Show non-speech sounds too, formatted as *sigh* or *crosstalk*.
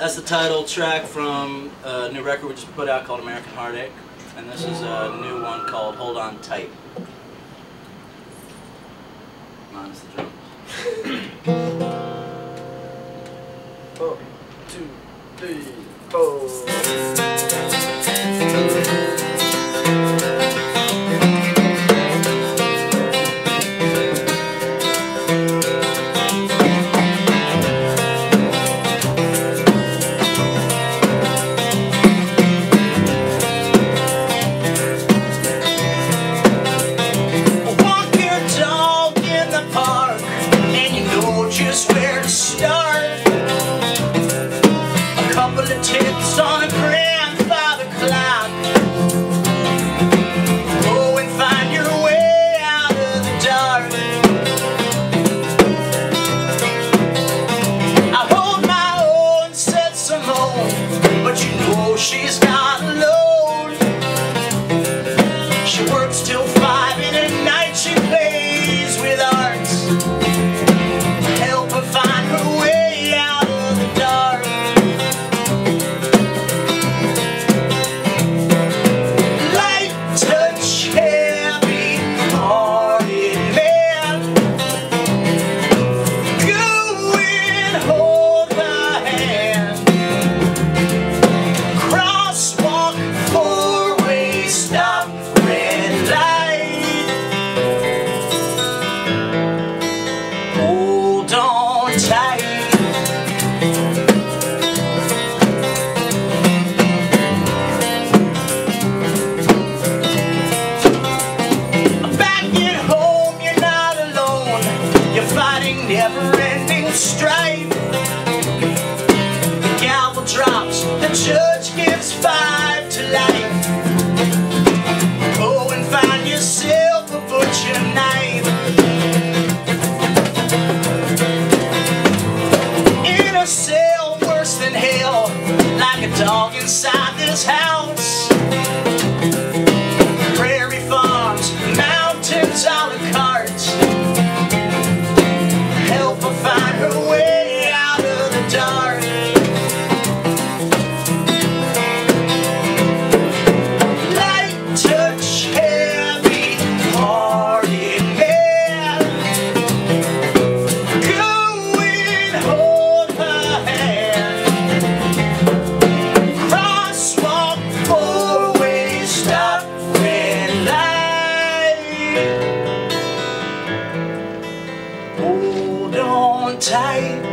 That's the title track from a new record we just put out called American Heartache. And this is a new one called Hold On Tight. Minus the drums. *coughs* One, two, three, four. couple of tips on walk inside this house. Hold on tight.